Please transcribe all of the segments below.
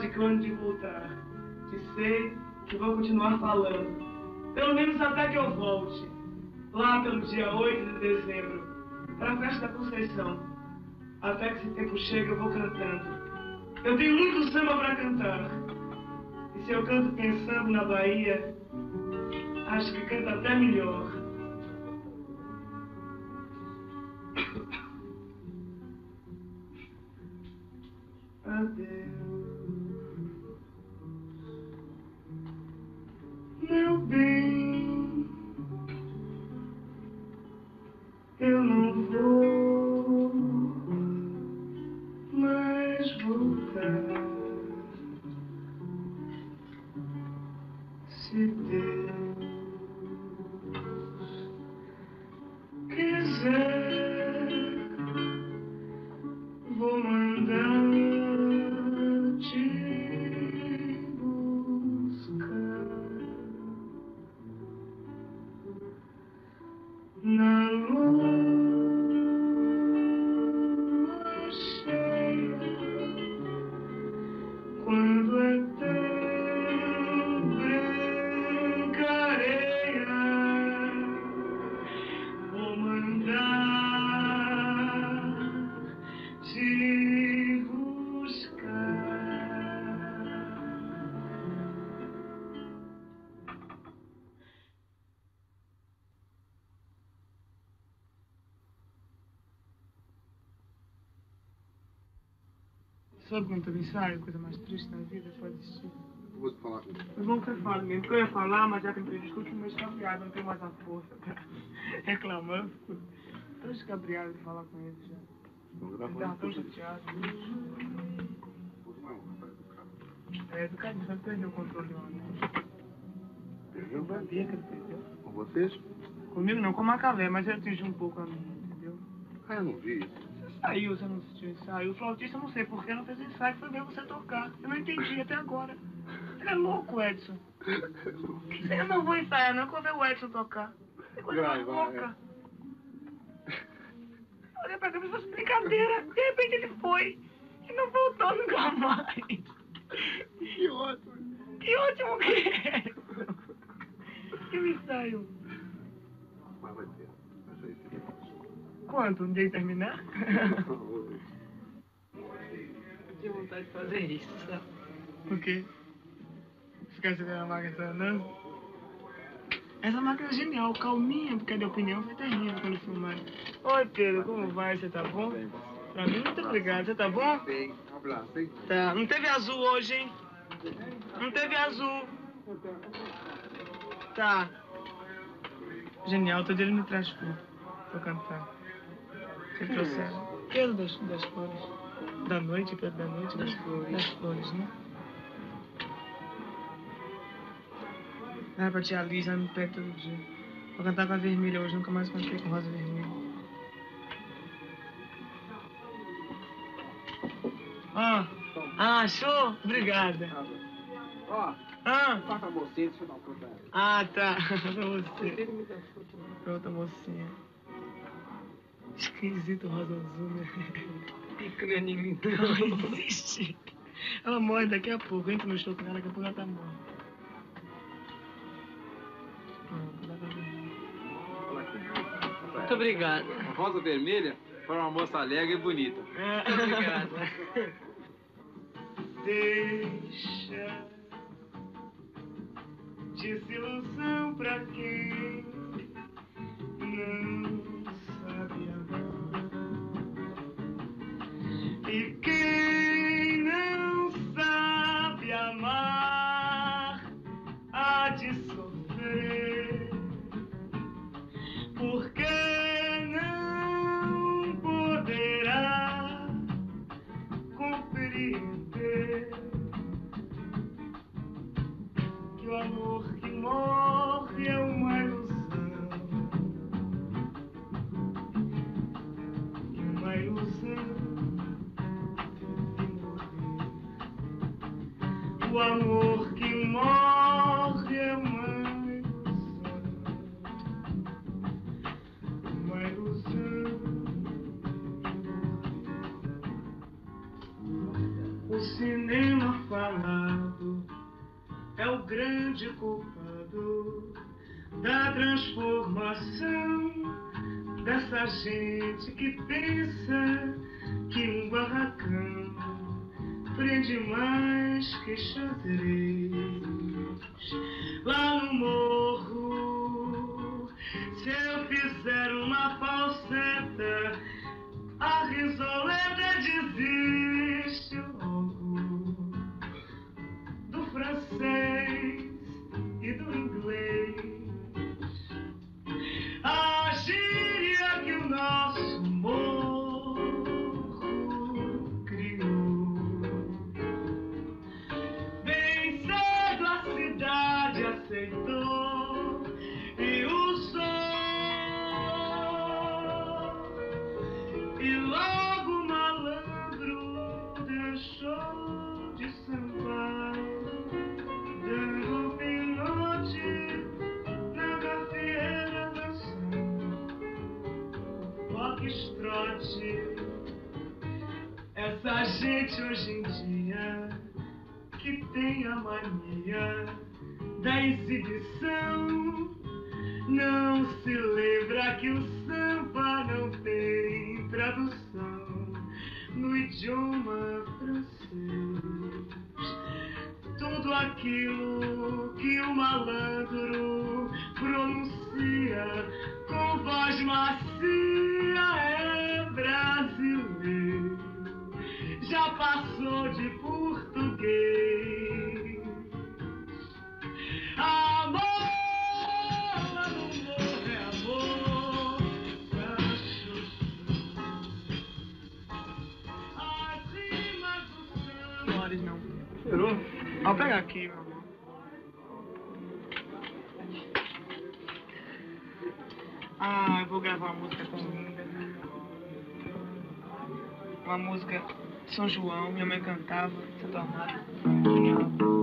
que eu ando de voltar. E sei que vou continuar falando, pelo menos até que eu volte, lá pelo dia 8 de dezembro, para a festa da Conceição. Até que esse tempo chega, eu vou cantando. Eu tenho muito samba para cantar. E se eu canto pensando na Bahia, acho que canto até melhor. Sabe quando eu ensaio, a coisa mais triste na vida pode existir. Vou falar com ele. Eu nunca falo mesmo, porque eu ia falar, mas já discute, o meu escabriado não tem mais a força pra reclamar. Eu fico tão escabriado de falar com ele já. Vamos Eu gravar tava um tão chateado. É, do cara sempre perdeu o controle lá, né? Perdeu? Eu sabia que ele perdeu. Com vocês? Comigo não, com o Macavé, mas ele atingiu um pouco a mim, entendeu? Ah, eu não vi isso. Saiu, você não assistiu o ensaio. O flautista, eu não sei por que não fez ensaio, foi ver você tocar. Eu não entendi até agora. Ele é louco, Edson. Eu não vou ensaiar, não, que eu vou ver o Edson tocar. Que coisa mais Grava, louca. Olha pra cá, mas brincadeira. De repente ele foi. E não voltou nunca mais. Que ótimo. Que ótimo que é. E o ensaio? Mas vai ter. Quanto? Um dia terminar? Vou tinha vontade de fazer isso, sabe? Por quê? Ficar sem a máquina andando? Essa máquina é genial, calminha, porque a de opinião foi terrível quando filmaram. Oi, Pedro, como vai? Você tá bom? Pra mim, muito obrigado. Você tá bom? Um? Tá. Não teve azul hoje, hein? Não teve azul. Tá. Genial, todo dia ele me traz pra eu cantar. Você trouxeram? Pedro das, das flores. Da noite, Pedro da noite? Das flores. Das flores, né? Era pra tia Liz, ela me pede todo dia. Vou cantar com a vermelha hoje, nunca mais cantei com rosa vermelha. Ah, ah, achou? Obrigada. Ó, Ah, faça a mocinha, deixa eu dar uma ah tá. pra você. Pra outra mocinha. Esquisito rosa azul, né? Picanha ninguém. Não existe. Ela morre daqui a pouco. Entra no show com ela, daqui a pouco ela tá morta. Muito obrigado. Rosa vermelha para uma moça alegre e bonita. Muito obrigado. Deixa desilusão pra quem não idioma francês. Tudo aquilo que o malandro pronuncia com voz macia pegar aqui, meu amor. Ah, eu vou gravar uma música tão linda. Uma música São João, minha mãe cantava, Amaro. Terrível,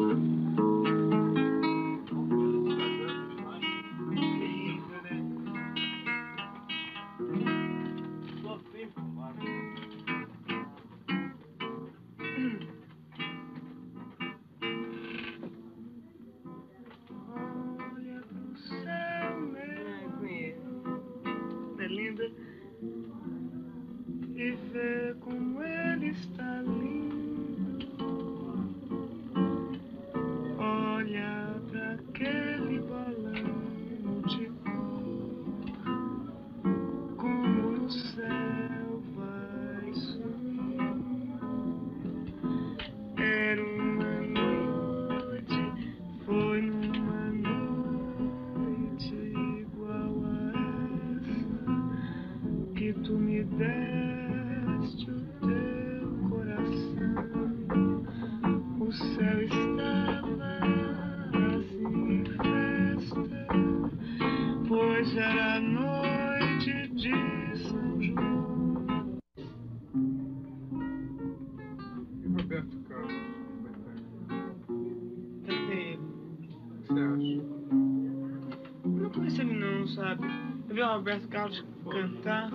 vi o Roberto Carlos cantar.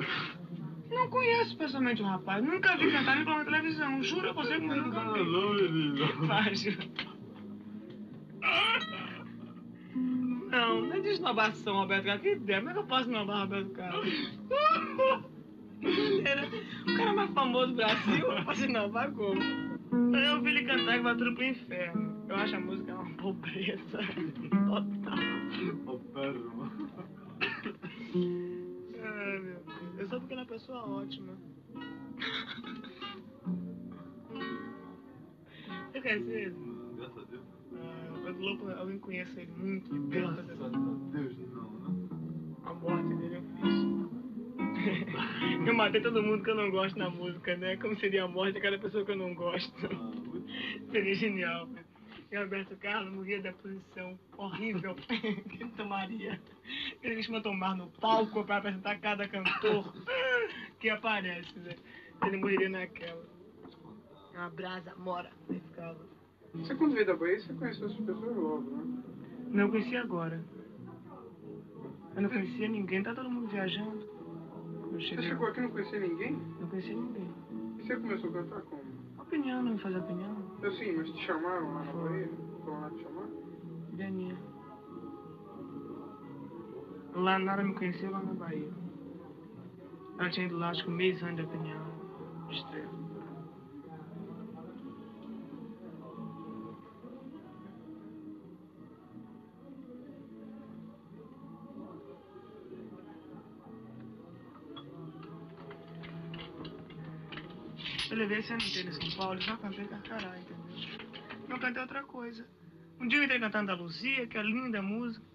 Não conheço pessoalmente o rapaz. Nunca vi cantar nem pela televisão. Juro a você que eu nunca vi. Fácil. Não, não é de esnobação, Roberto Carlos. Que ideia, como é que eu posso esnobar Roberto Carlos? O cara mais famoso do Brasil, eu posso esnobar como? Eu vi ele cantar que vai tudo pro inferno. Eu acho a música uma pobreza total. Pessoa ótima. Você conhece ele? Graças a Deus. Ah, louco, alguém conhece ele muito de perto. Graças a Deus, não, né? A morte dele eu fiz. eu matei todo mundo que eu não gosto na música, né? Como seria a morte de cada pessoa que eu não gosto. Ah, Seria genial. E Roberto Carlos morria da posição horrível que ele tomaria. Ele costuma tomar no palco para apresentar cada cantor que aparece, né? Ele morreria naquela. Uma brasa mora, ele ficava. Você quando veio da Bahia, você conheceu essas pessoas logo, né? Não conhecia agora. Eu não conhecia ninguém, tá todo mundo viajando. Eu Você chegou aqui e não conhecia ninguém? não conhecia ninguém. E você começou a cantar como? Eu opinião, não fazer opinião. Eu sim, mas te chamaram lá na Bahia? Foram lá te chamar? Dania. Lá Nara me conheceu lá na Bahia. Ela tinha ido lá acho que um mês antes da opinião. de estreia. Eu levei esse ano inteiro em São Paulo e só cantei carcará, entendeu? Não cantei outra coisa. Um dia eu entrei cantando a Luzia, que é linda a música.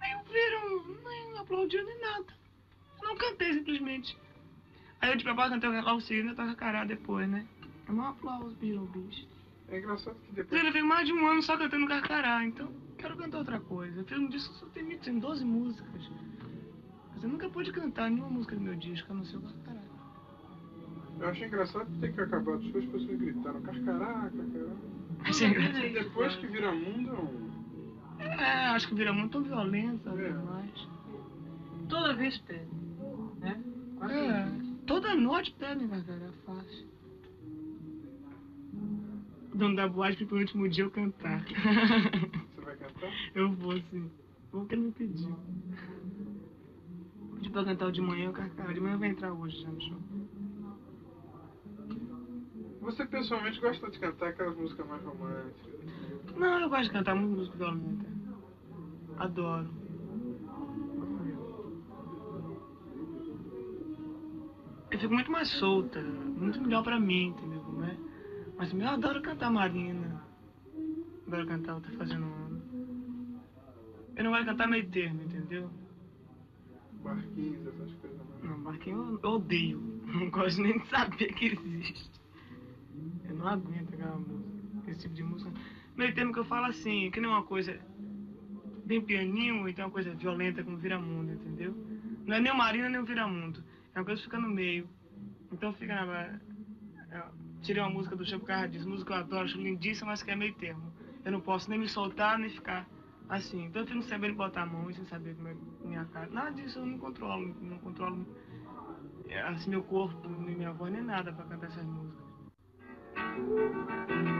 Aí eu viram, nem aplaudiu nem nada. Eu não cantei simplesmente. Aí eu disse pra ela cantar o Carcará seguinte, eu tava carcará depois, né? É um aplauso, virou bicho. É engraçado que depois. eu levei mais de um ano só cantando carcará, então quero cantar outra coisa. Eu fiz um disco só tem, tem 12 músicas. Mas eu nunca pude cantar nenhuma música do meu disco, a não ser o carcará. Eu achei engraçado ter que acabar as suas pessoas gritaram cascará, cascará. Achei engraçado. E depois que vira mundo é um. É, acho que vira muito violento, sabe? É. Mas... Toda vez pede. Né? Quase É, toda noite pedem carcará, é fácil. O dono da boate pediu pro último dia eu cantar. Você vai cantar? eu vou sim. Vou que ele me pediu. Pediu pra cantar o de manhã, o carcará. De manhã vai entrar hoje já no show. Você pessoalmente gosta de cantar aquelas músicas mais românticas. Não, eu gosto de cantar muito música violenta. Adoro. Eu fico muito mais solta, muito melhor pra mim, entendeu como é? Mas eu adoro cantar Marina. Adoro cantar o Tá Fazendo Ano. Eu não gosto de cantar meio termo, entendeu? Barquinhos, essas coisas. Não, Marquinhos eu odeio. Não gosto nem de saber que existe. Não aguento aquela música, esse tipo de música. Meio termo que eu falo assim, que não é uma coisa bem pianinho, então uma coisa violenta como Viramundo, entendeu? Não é nem o Marina nem o Viramundo. É uma coisa que fica no meio. Então fica na. Eu tirei uma música do Chico por. Música que eu adoro, acho lindíssima, mas que é meio termo. Eu não posso nem me soltar, nem ficar assim. Então eu fico saber botar a mão e sem saber como é minha cara. Nada disso eu não controlo. Não controlo é, assim, meu corpo, nem minha voz, nem nada pra cantar essas músicas. thank you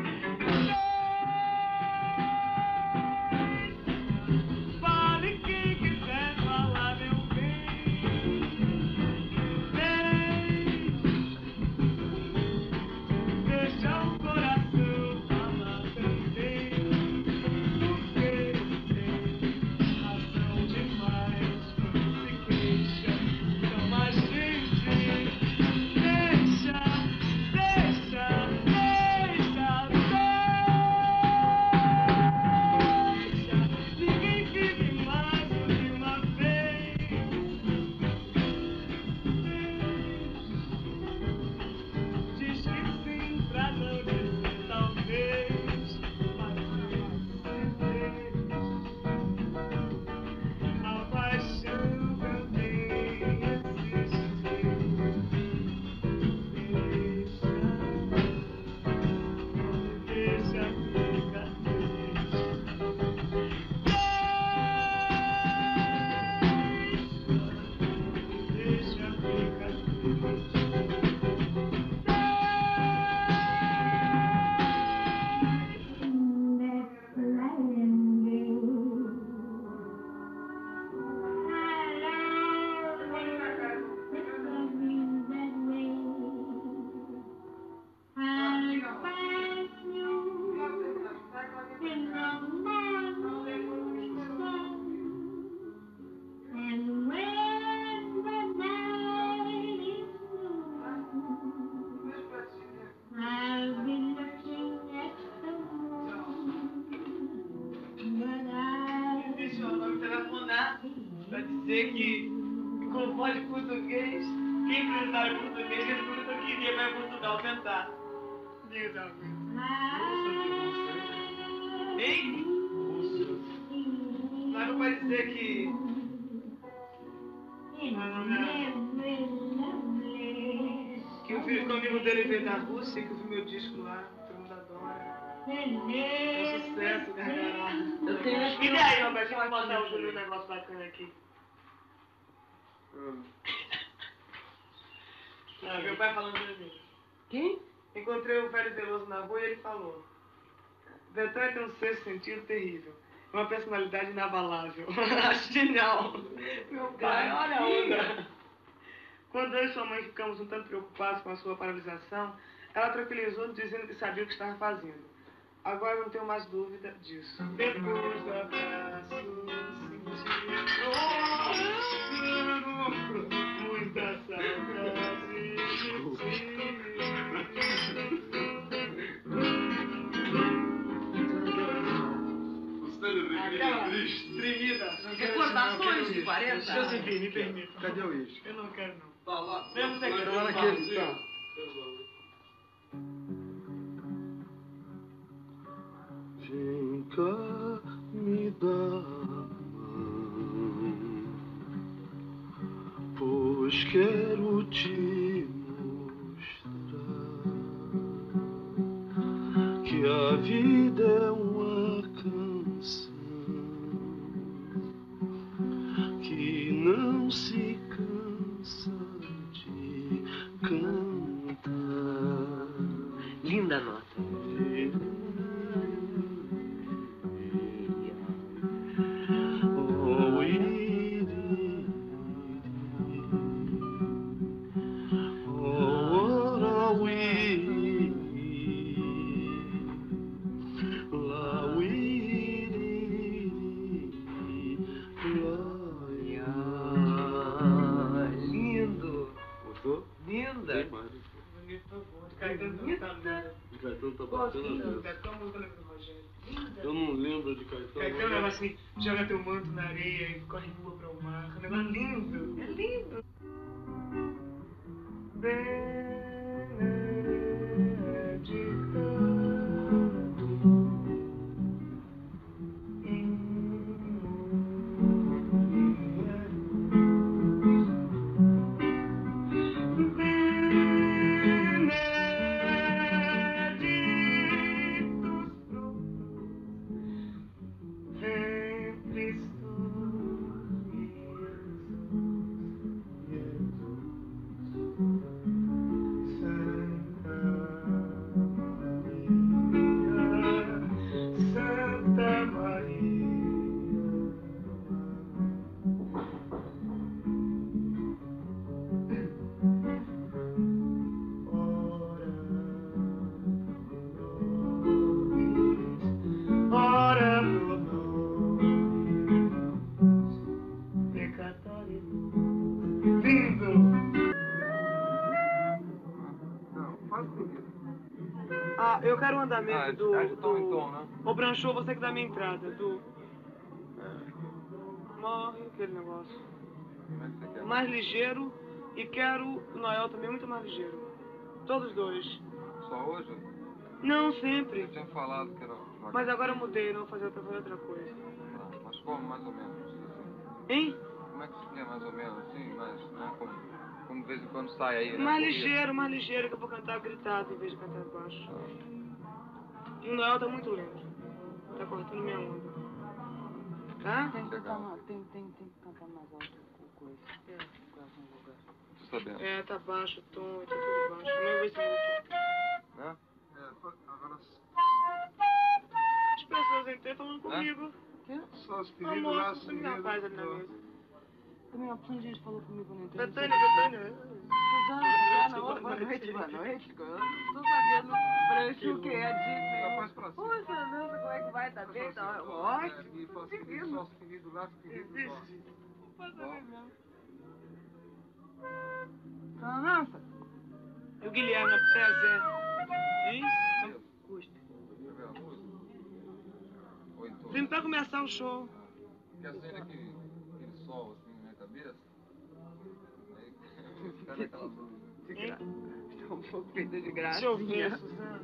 dizer que, como pode português, quem em português, ele perguntou que iria para Portugal tentar. Diga, Davi. Hein? Mas não vai dizer que. Que o filho amigo dele veio da Rússia, que eu vi meu disco lá, todo mundo adora. É um sucesso, gargalhada. E daí, Roberto, deixa eu botar um negócio bacana aqui. Ah, Não, meu pai falando pra mim. Quem? Encontrei o velho Veloso na rua e ele falou: Betânia tem um sexto sentido terrível. Uma personalidade inabalável. Acho genial. Meu pai, olha a onda. Quando eu e sua mãe ficamos um tanto preocupados com a sua paralisação, ela tranquilizou dizendo que sabia o que estava fazendo. Agora não tenho mais dúvida disso. Depois do abraço, senti muita saudade tremida. Recordações de 40 Josephine, me permita. Cadê o uísque? Eu não quero não. Tá lá. Vamos aqui. Tá naquele, tá. Vem assim, joga teu manto na areia e corre rua para o mar. Negócio lindo. É lindo. Santa Ah, eu quero o andamento Ah, do. é de tom em do- tom, né? Ô Branchou, você que dá a minha entrada, do. Morre aquele negócio. Como é que você quer? Mais ligeiro e quero o Noel também muito mais ligeiro. Todos dois. Só hoje? Não sempre. Eu tinha falado que era uma Mas agora eu mudei, não vou fazer outra, fazer outra coisa. Tá, Mas como mais ou menos? assim? Hein? Como é que você quer mais ou menos assim? Mas não como, como de vez em quando sai aí, né? Mais ligeiro, mais ligeiro, que eu vou cantar gritado em vez de cantar baixo. O Noel tá muito lento. Tá cortando minha onda. Tá? Tem que cantar mais, tem, tem, tem que cantar mais alto com coisa. É. Tô sabendo. É, tá baixo o tom, tá tudo baixo. Meu vez se muda. Né? É, agora As pessoas entram falando comigo. só os pedidos Amor, lá, você me dá paz ali na mesa. Também uma opção de gente falou comigo na internet. Betânia, Betânia. Suzana, Suzana, boa noite, boa noite. Não tô sabendo brancho o que é de. Poxa, Nanda, como é que vai? Tá bem? Tá É, ótimo. só os pedidos lá, os pedidos lá. Existe. Tá, Nanda? E o Guilherme, até Zé. Hein? Custa. Quer então... Vem pra começar o show. Quer acender aquele, aquele sol assim na minha cabeça? Aí De graça. Tá um pouco feito de graça. Deixa eu ver, Suzana.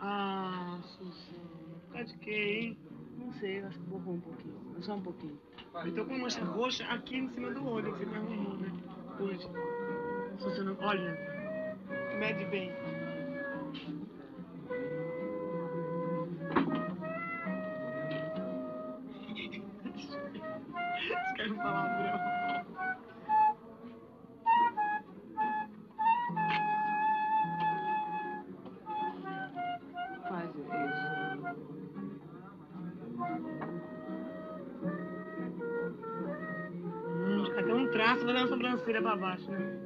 Ah, Suzana. Tá de quê, hein? Não sei, acho que borrou um pouquinho. Só um pouquinho. Eu tô com uma mancha roxa aqui em cima do olho, que você me arrumou, né? Hoje. Suzana, olha. Mede bem. Olhando a sobrancelha pra baixo, né?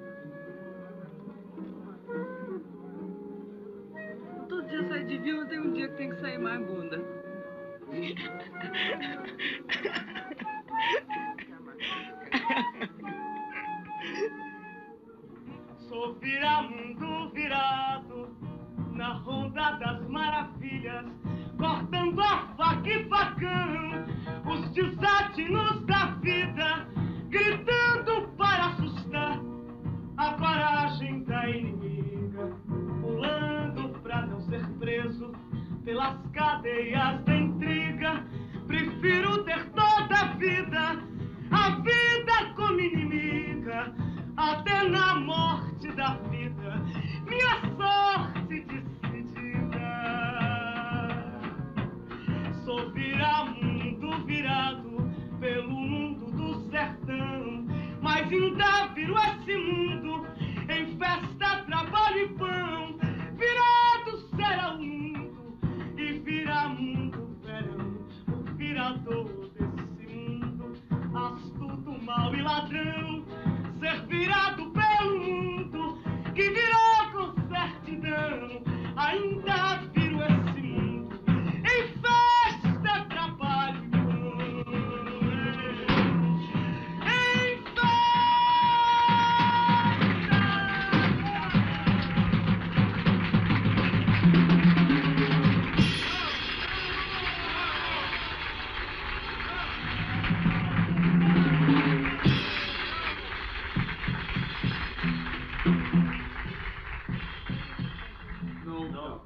No.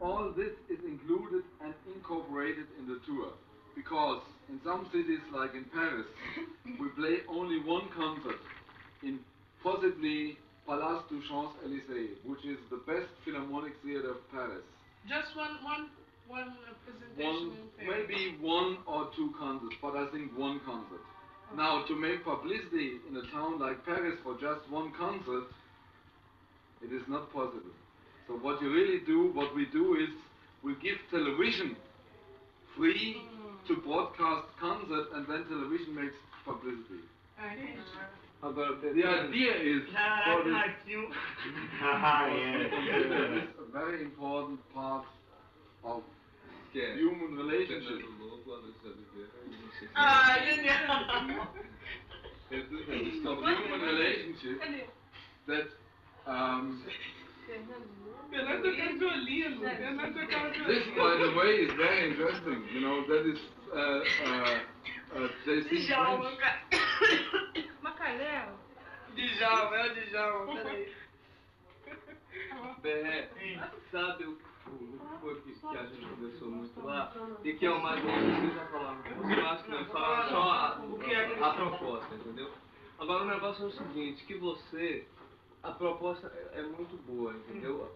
All this is included and incorporated in the tour. Because in some cities, like in Paris, we play only one concert in possibly Palace du Champs-Élysées, which is the best philharmonic theater of Paris. Just one, one, one One, presentation in Paris. maybe one or two concerts, but I think one concert. Now, to make publicity in a town like Paris for just one concert, it is not possible. So what you really do, what we do is we give television free to broadcast concert and then television makes publicity. Entendi. Agora, The idea is for this, Ratinho. that is a very important part of que human relationship. Fernando Lobo, Aloysio Oliveira você. Ah, genial. Of human relationship that um, Fernando Cardiolino. Fernando Cardiolino. this, by the way, is very interesting. You know, that is uh, uh, uh, Djalma, French. cara. Macalé. Djalma, é o Djalma, peraí. Berré, sabe o, o que foi que, que a gente conversou muito lá? E que é o mais longe, vocês já falaram eu acho que nós falamos só a, que é que a proposta, entendeu? Agora o negócio é o seguinte, que você, a proposta é, é muito boa, entendeu?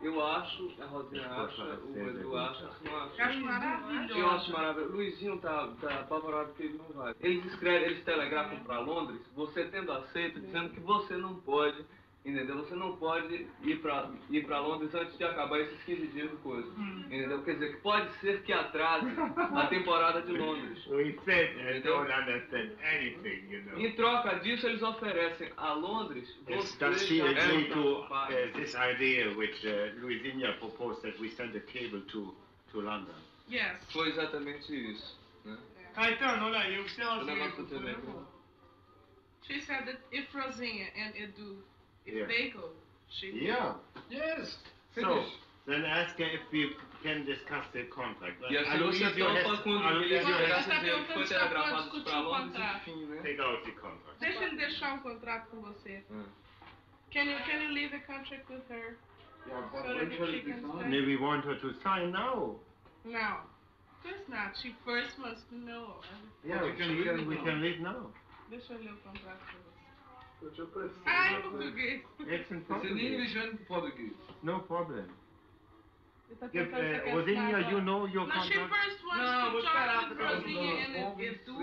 Eu acho, a Rosinha acha, o Edu acha, não acha? Eu acho maravilhoso. Eu acho maravilhoso. Luizinho tá, tá apavorado porque ele não vai. Eles escrevem, eles telegrafam para Londres, você tendo aceito, dizendo que você não pode, entendeu? Você não pode ir para ir pra Londres antes de acabar esses 15 dias de coisa. Entendeu? Quer dizer, que pode ser que atrase a temporada de Londres. We said I don't understand anything, you know. Em troca disso, eles oferecem a Londres. Yes, to ocupado. uh, this idea which uh, Louisiana proposed that we send a cable to, to London? Yes. Foi exatamente isso. Né? Caetano, olha aí, o que você do Telegram. She said that if Rosinha and Edu, if Yeah. they go, she will. Yeah. Yes. So, Finish. then ask her if we can discuss the contract. E a Aloysio Lúcia has- topa quando Aloysio ele Ela has está dizer que foi perguntando se ela pode telegrafado discutir para o Londres, contrato. enfim, né? take out the contract. Deixa ele deixar um contrato com você. Hum. Can you, can you leave a contract with her? Yeah, but So that when shall she it be can signed? stay? Maybe we want her to sign now. No. Of course not. She first must know. Yeah, you can we read can, we now. can read now. Deixa eu ler o contrato Eu preciso. Ah, em português. It's in It's in Portuguese. English and Portuguese. No problem. If, uh, Rosinha, assinar you know your No, she first wants Não, vou to esperar talk with and Four if Edu,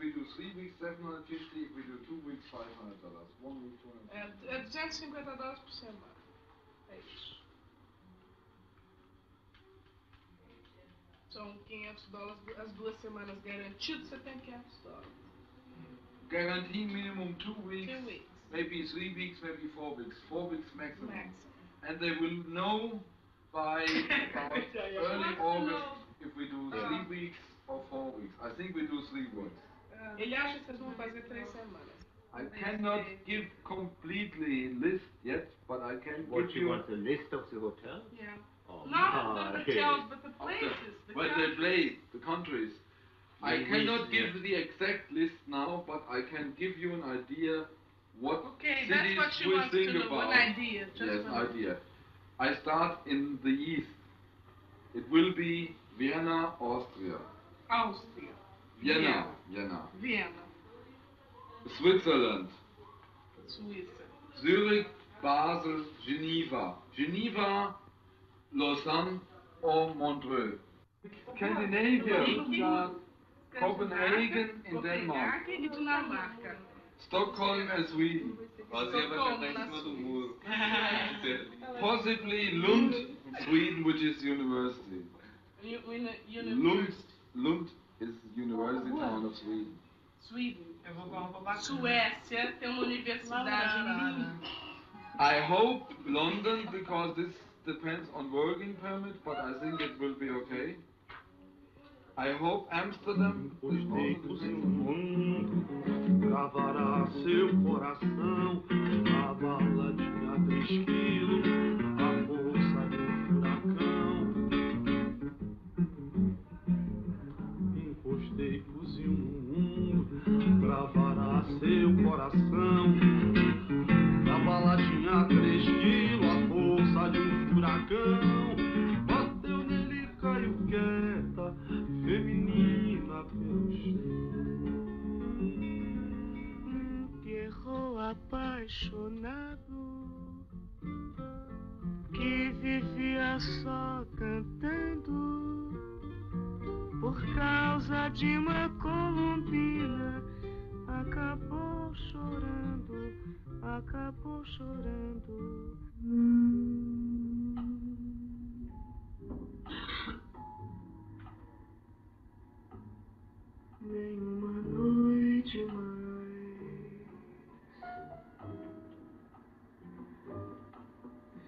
we do three weeks, 750, if we do two weeks, 500 dollars. One week, 200 É, é 250 dólares por semana. É isso. São 500 dólares, as duas semanas garantido, você tem 500 dólares. Guarantee minimum two weeks, Two weeks. maybe three weeks, maybe four weeks, four weeks maximum. Max. And they will know by about early August if we do uh-huh. three weeks or four weeks. I think we do three weeks. Ele acha que vocês vão fazer três semanas. I cannot give completely list yet, but I can What give you you want a list of the hotels? Yeah. Oh, Not the hotels, but the of the- places. The where they countries. play, the countries. I Yeah, cannot yeah. give the exact list now, but I can give you an idea what Okay, that's cities what she we wants think to know. about. One idea. Just yes, one idea. I start in the east. It will be Vienna, Austria. Áustria. Vienna, Vienna. Viena. Switzerland. Suíça. Zurich, Basel, Geneva. Geneva, Lausanne or Montreux. Scandinavia, Copenhagen in Denmark. Copenhague e Dinamarca. Stockholm and Sweden. Vazia vai cantar em cima do muro. Possibly Lund, Sweden, which is university. Lund, Lund is university town of Sweden. Sweden. Eu vou com a. Suécia tem uma universidade. I hope London because this depends on working permit, but I think it will be okay. I hope Amsterdam is Os no same. mundo gravará seu coração a baladinha três quilos, a força do furacão. Encostei fuzil no mundo, gravará seu coração. A baladinha três quilos, a força de um furacão. Errou apaixonado que vivia só cantando por causa de uma colombina acabou chorando, acabou chorando. Nenhuma noite mais.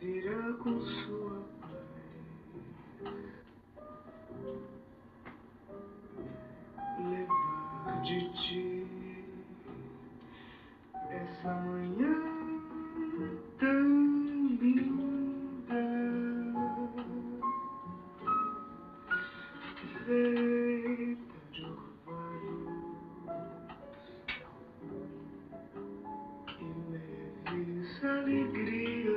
Virá com sua paz levar de ti. Essa manhã leves alegrias.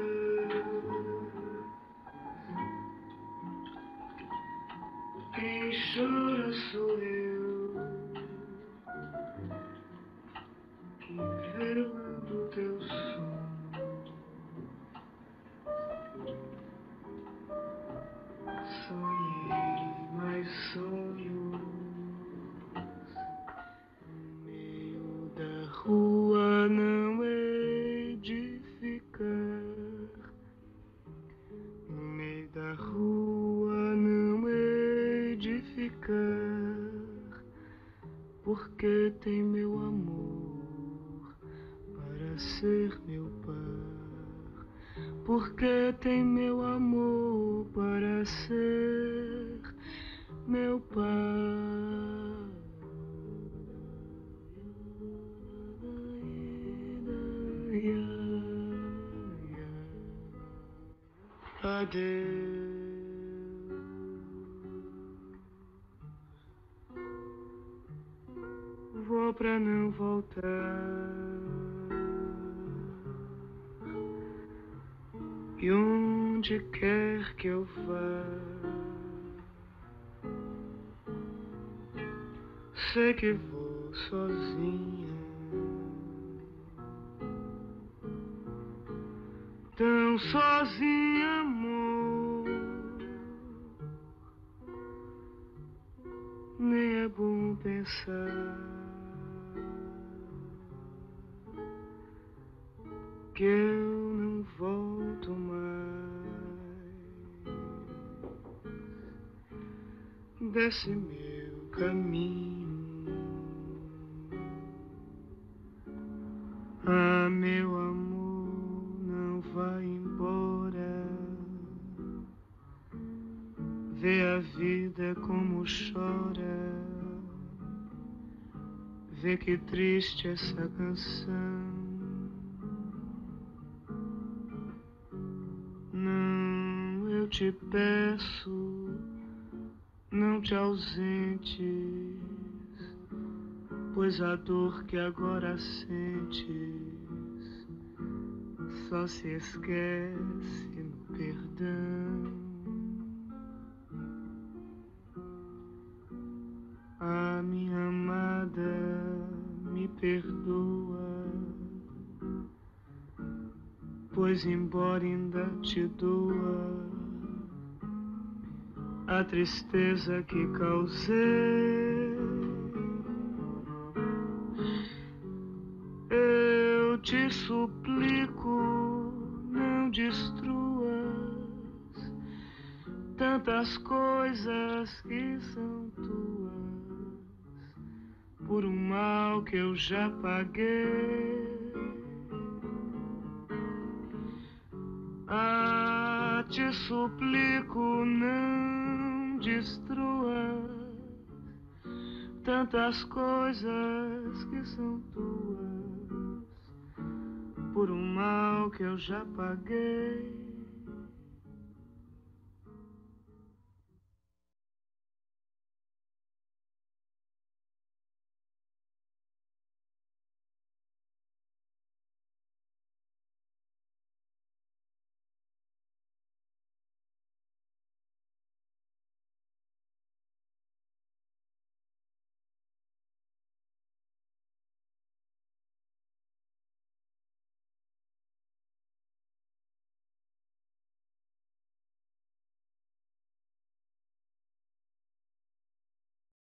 Quem chora sou Adeus. Vou pra não voltar. E onde quer que eu vá, sei que vou sozinha. Tão sozinha, que eu não volto mais desse meu caminho. Ah, meu amor, não vai embora. Vê a vida como chora. Vê que triste essa canção. Não, eu te peço, não te ausentes, pois a dor que agora sentes só se esquece no perdão. Embora ainda te doa a tristeza que causei. Eu te suplico, não destruas tantas coisas que são tuas por um mal que eu já paguei. Ah, te suplico, não destrua tantas coisas que são tuas por um mal que eu já paguei.